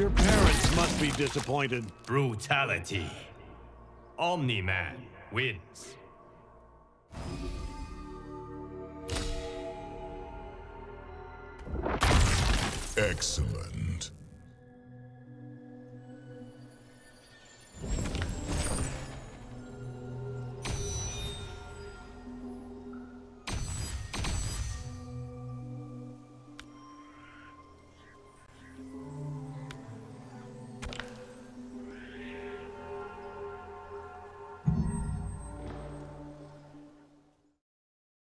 Your parents must be disappointed. Brutality. Omni-Man wins. Excellent.